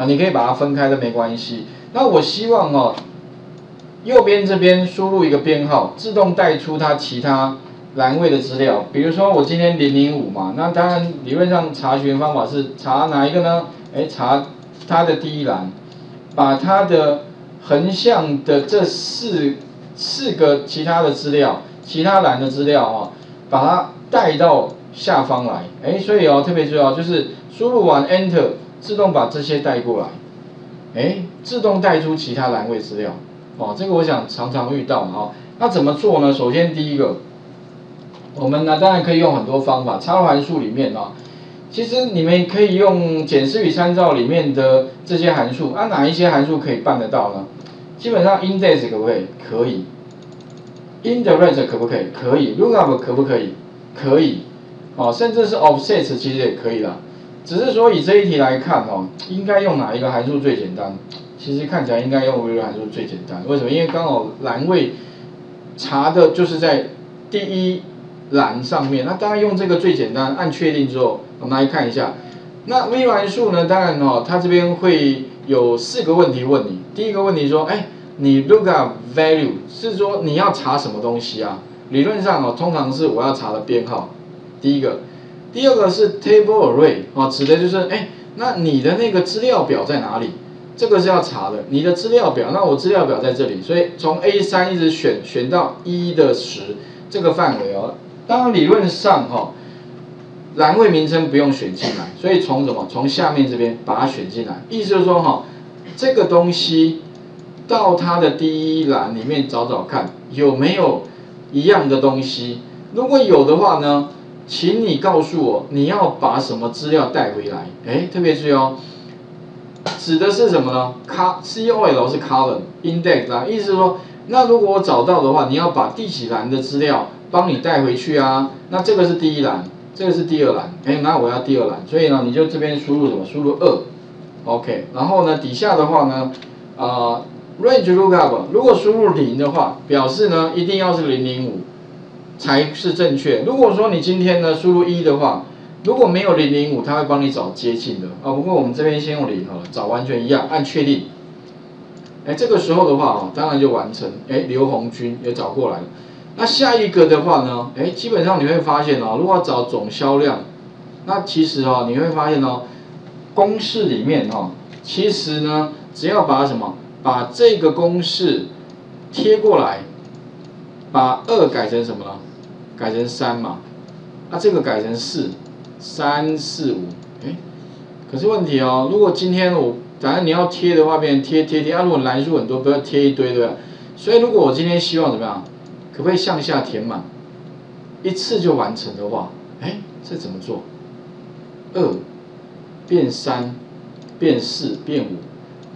啊，你可以把它分开都没关系。那我希望哦，右边这边输入一个编号，自动带出它其他栏位的资料。比如说我今天零零五嘛，那当然理论上查询方法是查哪一个呢？哎，查它的第一栏，把它的横向的这四四个其他的资料，其他栏的资料啊，把它带到下方来。哎，所以哦，特别重要就是输入完 Enter，自动把这些带过来。哎，自动带出其他栏位资料，哦，这个我想常常遇到嘛，哦，那怎么做呢？首先第一个，我们呢当然可以用很多方法，插入函数里面啊，其实你们可以用检视与参照里面的这些函数，啊，哪一些函数可以办得到呢？基本上 index 可不可以？可以。index 可不可以？可以。lookup 可不可以？可以。哦，甚至是 offset 其实也可以啦。只是说以这一题来看哦，应该用哪一个函数最简单？其实看起来应该用微函数最简单。为什么？因为刚好栏位查的就是在第一栏上面。那当然用这个最简单，按确定之后，我们来看一下。那微函数呢？当然哦，它这边会有四个问题问你。第一个问题说，哎，你 lookup value 是说你要查什么东西啊？理论上哦，通常是我要查的编号。第一个。第二个是 table array 啊，指的就是哎，那你的那个资料表在哪里？这个是要查的。你的资料表，那我资料表在这里，所以从 A 三一直选选到一的十这个范围哦。当然理论上哈，栏位名称不用选进来，所以从什么？从下面这边把它选进来。意思就是说哈，这个东西到它的第一栏里面找找看有没有一样的东西。如果有的话呢？请你告诉我，你要把什么资料带回来？哎，特别注意哦，指的是什么呢？c o l 是 column index 啊，意思是说，那如果我找到的话，你要把第几栏的资料帮你带回去啊？那这个是第一栏，这个是第二栏，哎，那我要第二栏，所以呢，你就这边输入什么？输入二，OK，然后呢，底下的话呢，啊，range lookup，如果输入零的话，表示呢一定要是零零五。才是正确。如果说你今天呢输入一的话，如果没有零零五，它会帮你找接近的啊。不过我们这边先用零好了，找完全一样，按确定。哎，这个时候的话啊，当然就完成。哎，刘红军也找过来了。那下一个的话呢，哎，基本上你会发现哦，如果找总销量，那其实哦，你会发现哦，公式里面哦，其实呢，只要把什么，把这个公式贴过来，把二改成什么了？改成三嘛，那这个改成四，三四五，哎，可是问题哦，如果今天我，反正你要贴的话，变成贴贴贴，啊，如果栏数很多，不要贴一堆，对吧？所以如果我今天希望怎么样，可不可以向下填满，一次就完成的话，哎，这怎么做？二变三变四变五，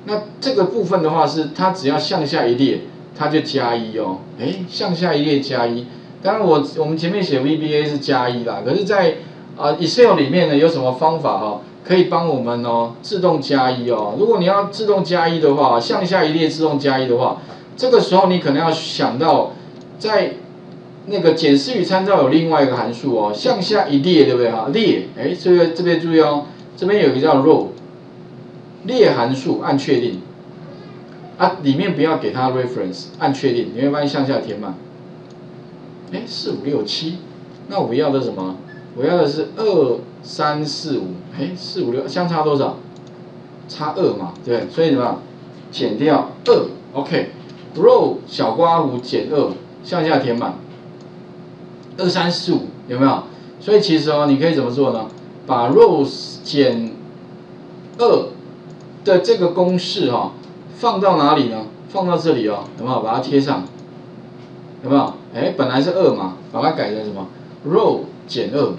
那这个部分的话是它只要向下一列，它就加一哦，哎，向下一列加一。当然，我我们前面写 VBA 是加一啦，可是，在啊 Excel 里面呢，有什么方法哈，可以帮我们哦自动加一哦。如果你要自动加一的话，向下一列自动加一的话，这个时候你可能要想到，在那个检视与参照有另外一个函数哦，向下一列对不对哈？列，哎，这个这边注意哦，这边有一个叫 row 列函数，按确定，啊，里面不要给它 reference，按确定，你会发现向下填满。哎，四五六七，那我要的什么？我要的是二三四五，哎，四五六相差多少？差二嘛，对所以什么样？减掉二，OK，row 小刮弧减二，向下填满。二三四五有没有？所以其实哦，你可以怎么做呢？把 row 减二的这个公式哈，放到哪里呢？放到这里哦，有没有？把它贴上，有没有？哎，本来是二嘛，把它改成什么？row 减二。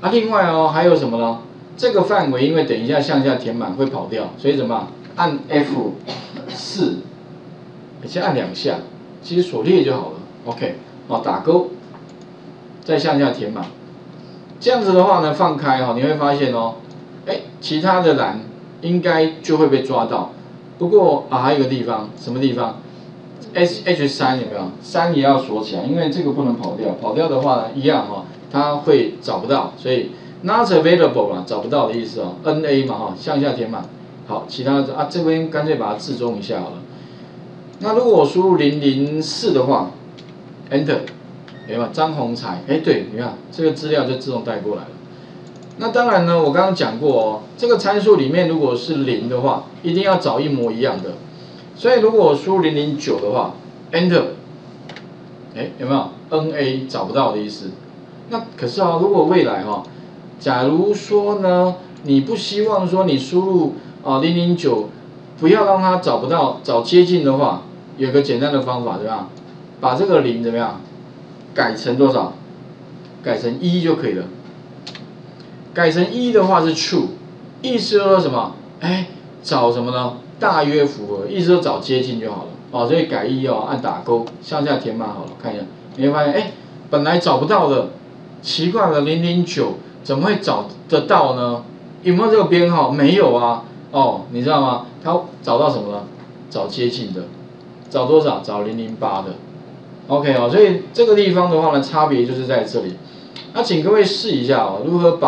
啊，另外哦，还有什么呢？这个范围因为等一下向下填满会跑掉，所以怎么按 F 四，而且按两下，其实锁列就好了。OK，哦，打勾，再向下填满。这样子的话呢，放开哈，你会发现哦，哎，其他的栏应该就会被抓到。不过啊，还有个地方，什么地方？S H 三有没有？三也要锁起来，因为这个不能跑掉。跑掉的话呢，一样哈，它会找不到。所以 not available 啊，找不到的意思哦。N A 嘛哈，向下填满，好，其他的啊这边干脆把它置中一下好了。那如果我输入零零四的话，Enter，有没有张宏才？哎，对，你看这个资料就自动带过来了。那当然呢，我刚刚讲过哦，这个参数里面如果是零的话，一定要找一模一样的。所以如果我输入零零九的话，Enter，哎，有没有 NA 找不到的意思？那可是啊，如果未来哈，假如说呢，你不希望说你输入啊零零九，不要让它找不到，找接近的话，有个简单的方法，对吧？把这个零怎么样，改成多少？改成一就可以了。改成一的话是 true，意思说什么？哎，找什么呢？大约符合，意思说找接近就好了。哦，所以改一哦，按打勾，向下填满好了，看一下，你会发现，哎，本来找不到的，奇怪了，零零九怎么会找得到呢？有没有这个编号？没有啊。哦，你知道吗？他找到什么了？找接近的，找多少？找零零八的。OK 哦，所以这个地方的话呢，差别就是在这里。那请各位试一下哦，如何把。